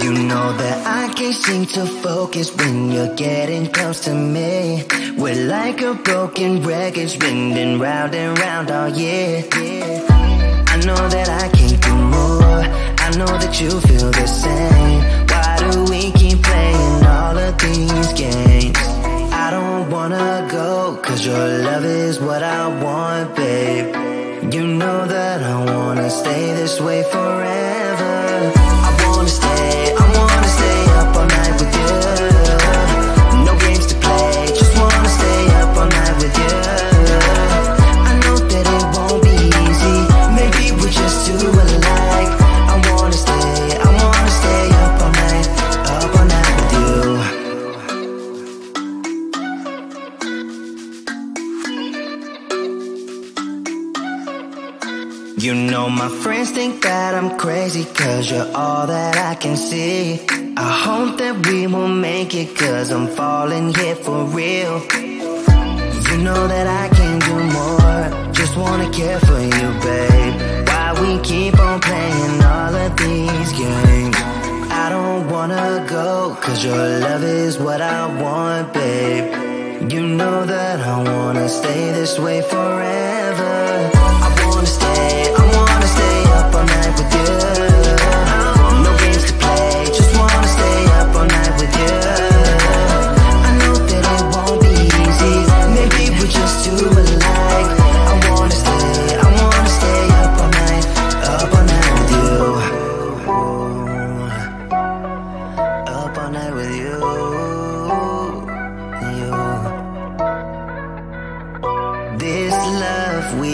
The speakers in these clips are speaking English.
You know that I can't seem to focus when you're getting close to me. We're like a broken record spinning round and round all year. I know that I can't do more. I know that you feel the same. Why do we keep playing all of these games? I don't wanna go, cause your love is what I want, babe. You know that I wanna stay this way forever. You know my friends think that I'm crazy Cause you're all that I can see. I hope that we will make it Cause I'm falling here for real. You know that I can do more. Just wanna care for you, babe. Why we keep on playing all of these games? I don't wanna go Cause your love is what I want, babe. You know that I wanna stay this way forever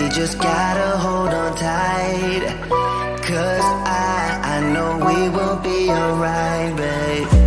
we just gotta hold on tight. Cause I, I know we will be alright, babe.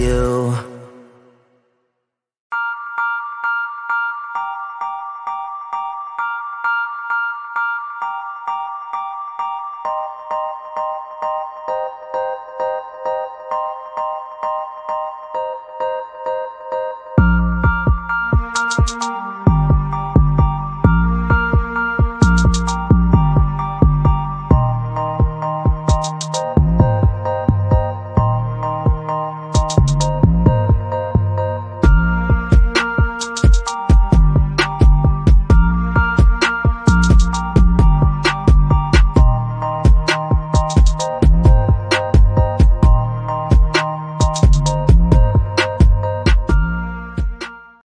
You.